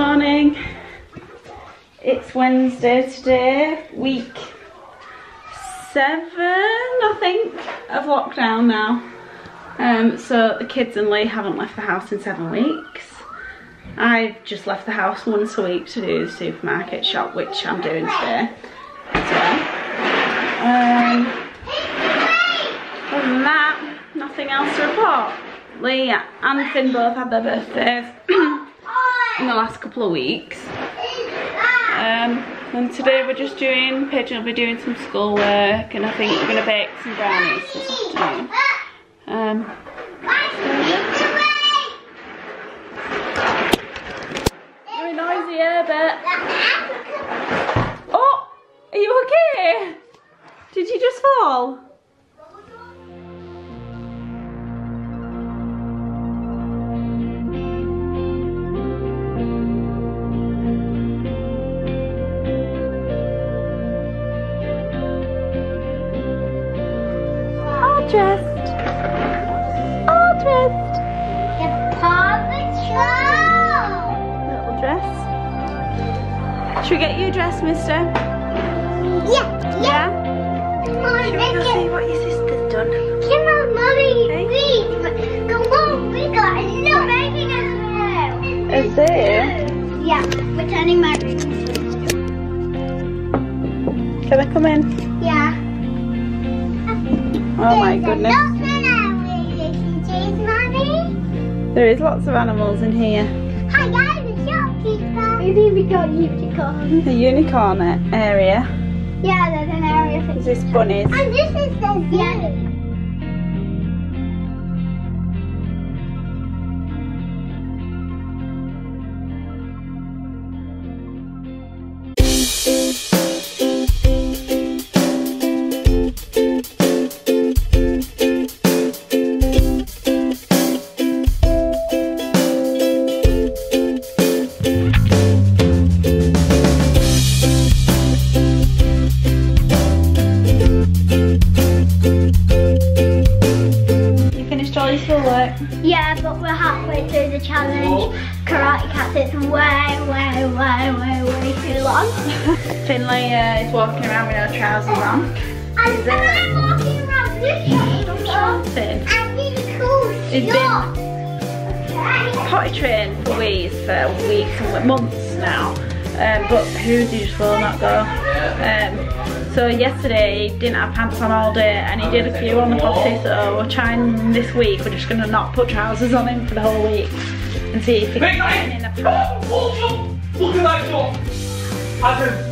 morning. It's Wednesday today, week seven, I think, of lockdown now. Um, so the kids and Lee haven't left the house in seven weeks. I've just left the house once a week to do the supermarket shop, which I'm doing today. Um, other than that, nothing else to report. Lee and Finn both had their birthdays in the last couple of weeks. Um, and today we're just doing, Paige will be doing some schoolwork and I think we're going to bake some brownies this afternoon. Um, very noisy here, but... Oh! Are you okay? Did you just fall? Should we get you dressed, mister? Yeah, yeah. Yeah? Come on, Should we go see what your sister's done? Come on, mommy. Hey. Please. Come on, we got a lot making us Is there? Yeah, we're turning my room. Can I come in? Yeah. Oh my a goodness. lot of animals, isn't mommy? There is lots of animals in here. Maybe we got unicorn. The unicorn area. Yeah, there's an area for Is this bunnies? And this is the zoo. You Yeah, but we're halfway through the challenge. Karate Cats, it's way, way, way, way, way too long. Finley uh, is walking around with no trousers on. And, Is and? I'm walking around this shop. Finn. And this cool It's shop. Potty trained for Weeze for weeks and months now. Um, but Hoosie just will not go. Um, so yesterday he didn't have pants on all day and he did a few on the potty so we're trying this week, we're just going to not put trousers on him for the whole week and see if he can get in a pants. Look at that shot! Adam!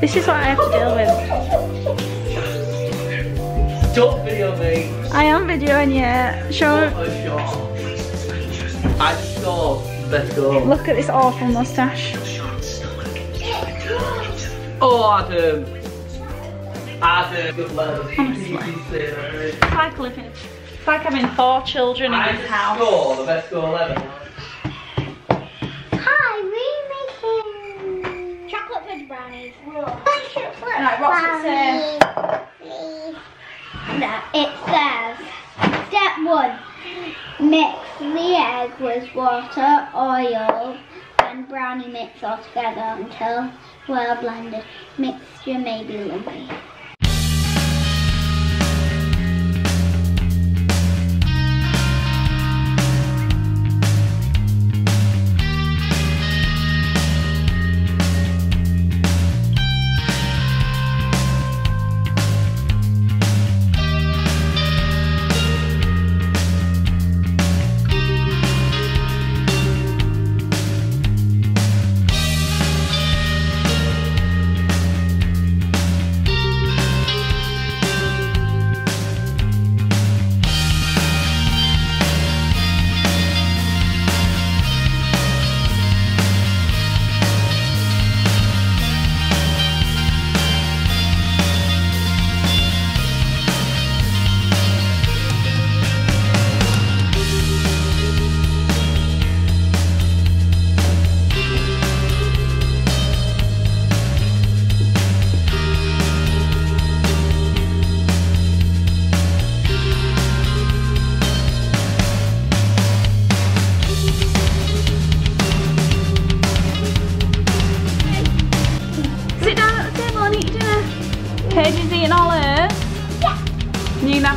This is what I have to deal with. Don't video me. I am videoing you. Show, A. I saw the best goal. look at this awful moustache. Oh, Adam. Adam. Good lad. Honestly. It's like living, it's like having four children in I this just house. saw the best goal ever. Hi, we're making chocolate fudge brownies. Chocolate Right, what's it say? brownies. No, it says step one: mix the egg with water, oil, and brownie mix all together until well blended. Mixture may be lumpy.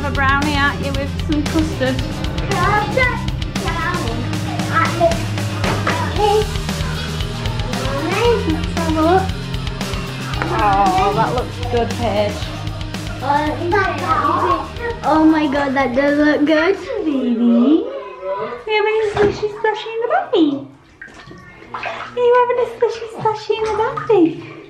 Have a brownie at you with some custard. Let's have a look. Oh, that looks good, Paige. Oh my god, that does look good. Baby. Are you having a slushy slushy in the baby? Are you having a slushy slushy in the baby?